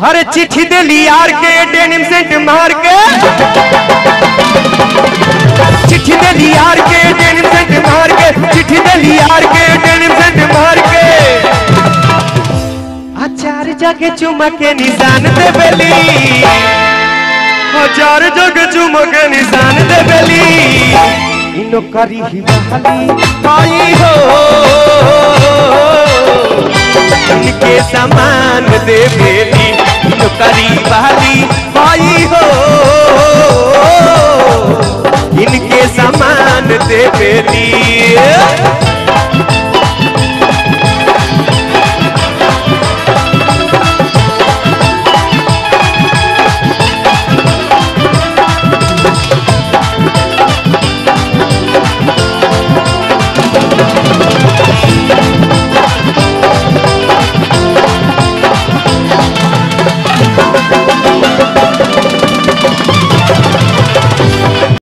हर चिट्ठी दिली यार के, डेनिम सेंट मार के। चिट्ठी दिली यार के, डेनिम सेंट मार के। चिट्ठी दिली यार के, डेनिम सेंट मार के। आचार जगह चुमा के निशान दे बेली। हज़ार जगह चुमा के निशान दे बेली। इनो करी ही बहाली, आई हो। इनके समान दे बेली। इनो करी भाई आई हो। इनके समान दे बेली